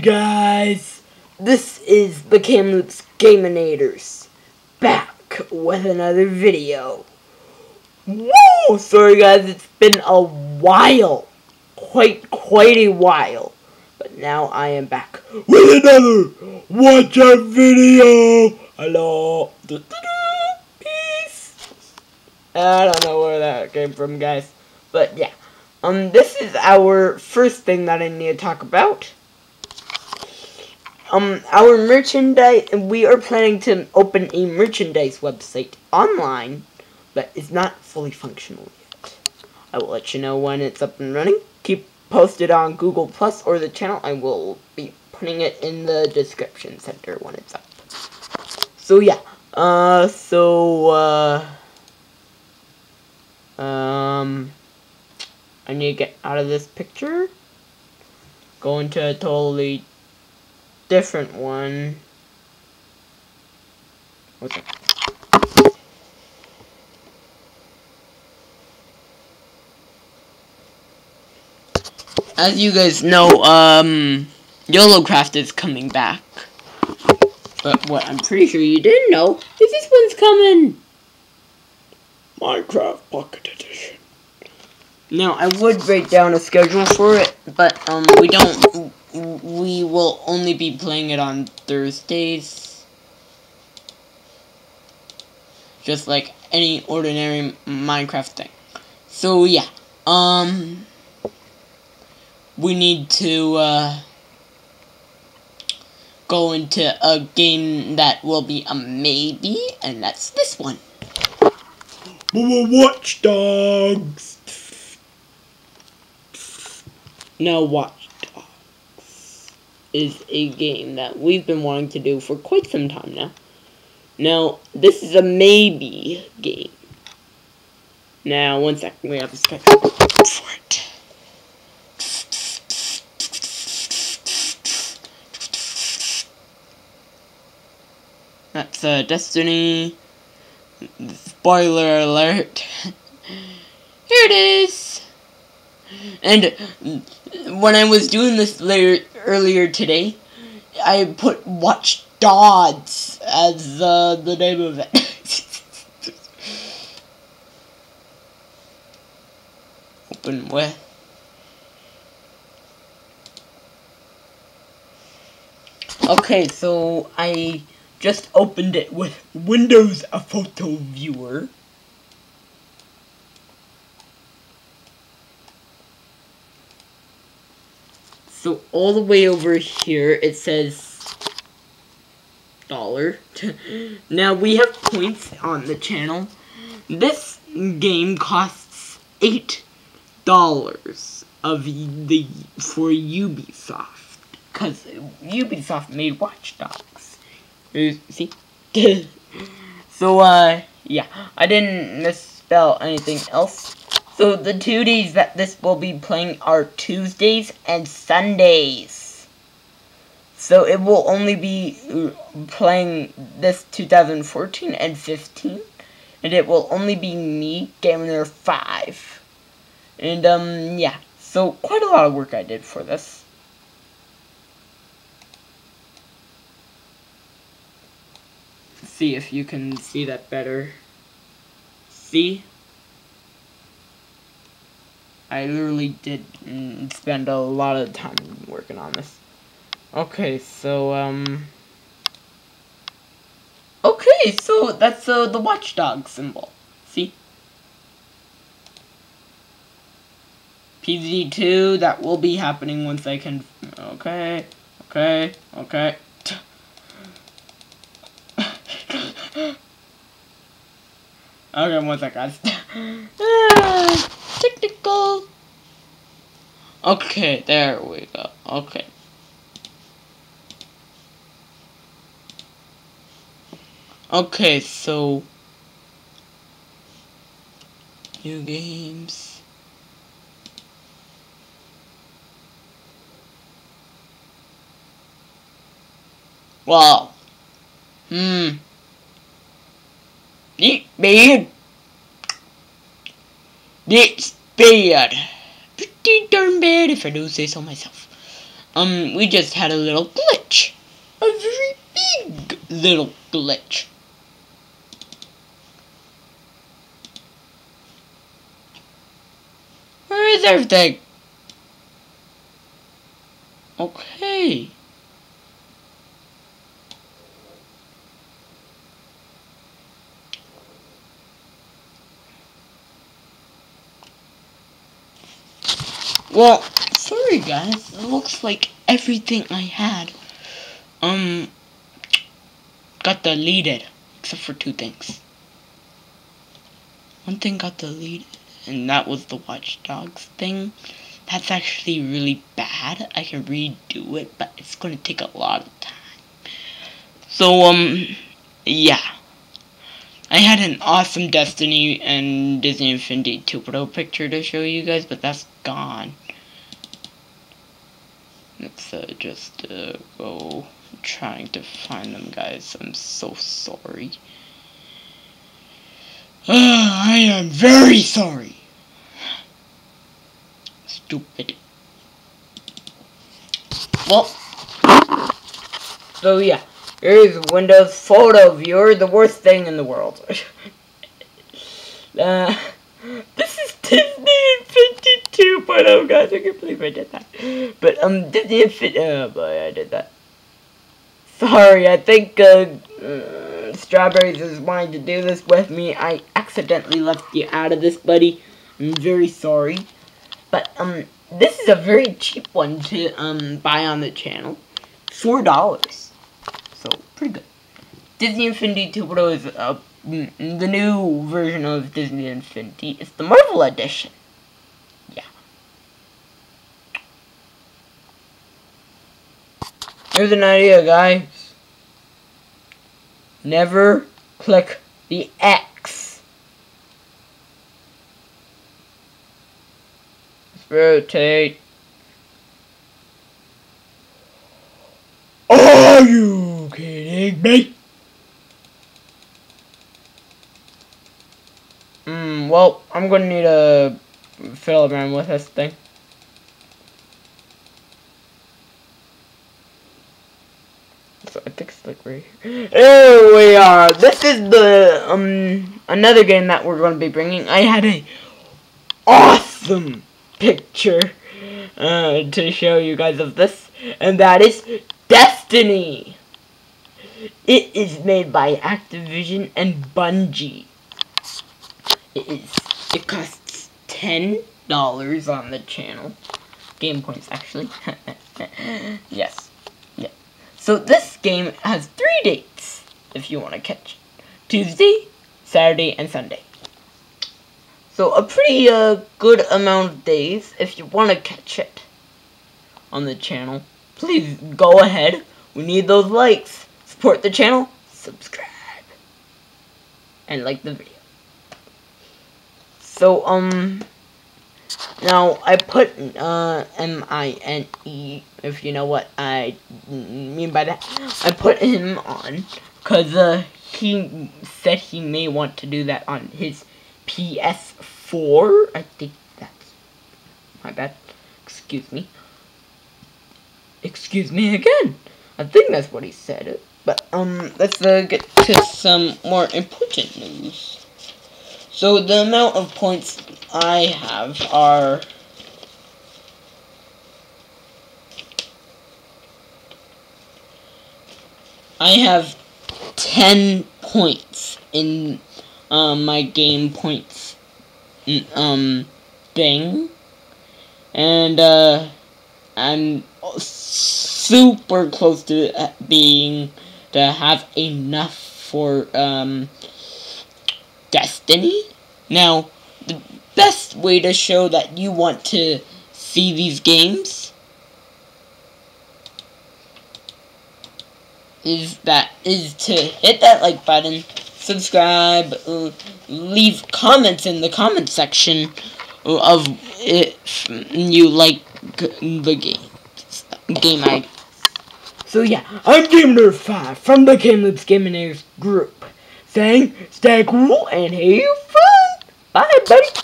guys? This is the Kamloops Gaminators back with another video. Woo! Sorry guys, it's been a while. Quite, quite a while. But now I am back with another Watch Out video. Hello. Peace. I don't know where that came from, guys. But yeah. Um, this is our first thing that I need to talk about. Um, our merchandise, we are planning to open a merchandise website online, but it's not fully functional yet. I will let you know when it's up and running. Keep posted on Google Plus or the channel. I will be putting it in the description center when it's up. So yeah, uh, so, uh, um... I need to get out of this picture. Go into a totally different one. What's that? As you guys know, um, YOLOcraft is coming back. But what I'm pretty sure you didn't know is this one's coming! Minecraft Pocket Edition. Now, I would break down a schedule for it, but, um, we don't, we will only be playing it on Thursdays. Just like any ordinary Minecraft thing. So, yeah, um, we need to, uh, go into a game that will be a maybe, and that's this one. Watch Dogs! Now, Watch is a game that we've been wanting to do for quite some time now. Now, this is a maybe game. Now, one second, we have a schedule for it. That's uh, Destiny. Spoiler alert. Here it is. And when I was doing this later earlier today, I put Watch Dogs as uh, the name of it. Open with. Okay, so I just opened it with Windows a photo viewer. So all the way over here, it says dollar. now we have points on the channel. This game costs eight dollars of the for Ubisoft because Ubisoft made Watch Dogs. See? so uh yeah, I didn't misspell anything else. So the two days that this will be playing are Tuesdays and Sundays. So it will only be uh, playing this 2014 and 15. And it will only be me, Gamer 5. And um, yeah. So quite a lot of work I did for this. see if you can see that better. See? I literally did mm, spend a lot of time working on this. Okay, so, um... Okay, so that's uh, the watchdog symbol. See? PZ2, that will be happening once I can... Okay, okay, okay. okay, one sec, guys. Technical. Okay, there we go. Okay. Okay, so new games. Wow. Hmm. Neat bad. It's bad. Pretty darn bad if I do say so myself. um, we just had a little glitch. A very big little glitch. Where is everything? Okay. Well, sorry guys. It looks like everything I had, um, got deleted. Except for two things. One thing got deleted, and that was the Watch Dogs thing. That's actually really bad. I can redo it, but it's gonna take a lot of time. So, um, yeah. I had an awesome Destiny and Disney Infinity 2.0 picture to show you guys, but that's gone. Let's uh, just uh, go trying to find them, guys. I'm so sorry. Uh, I am very sorry. Stupid. Well, so yeah. Here's Windows Photo Viewer, the worst thing in the world. uh, this is Disney Infinity 2.0, guys. I can't believe I did that. But, um, Disney Infinity... Oh, boy, I did that. Sorry, I think, uh, uh, Strawberries is wanting to do this with me. I accidentally left you out of this, buddy. I'm very sorry. But, um, this is a very cheap one to, um, buy on the channel. Four dollars. So, pretty good. Disney Infinity 2.0 is uh, the new version of Disney Infinity. It's the Marvel Edition. Yeah. Here's an idea, guys. Never click the X. Rotate. Are you? Me? Hmm, well, I'm gonna need a fiddle with this thing. So I think it's like right here. There we are. This is the, um, another game that we're going to be bringing. I had a awesome picture uh, to show you guys of this. And that is Destiny. It is made by Activision and Bungie. It is. It costs ten dollars on the channel. Game points, actually. yes. Yeah. So this game has three dates, if you want to catch it. Tuesday, Saturday, and Sunday. So a pretty uh, good amount of days if you want to catch it on the channel. Please go ahead. We need those likes support the channel, subscribe, and like the video. So, um, now I put, uh, M-I-N-E, if you know what I mean by that. I put him on, because, uh, he said he may want to do that on his PS4. I think that's my bad. Excuse me. Excuse me again. I think that's what he said. But, um, let's uh, get to some more important news. So, the amount of points I have are... I have 10 points in um, my game points um, thing. And, uh, I'm super close to being to have enough for um, Destiny. Now, the best way to show that you want to see these games is that is to hit that like button, subscribe, uh, leave comments in the comment section of if you like the game game I so yeah, I'm Gamer5 from the Kamloops Gaming group, saying stay cool and have fun. Bye, buddy.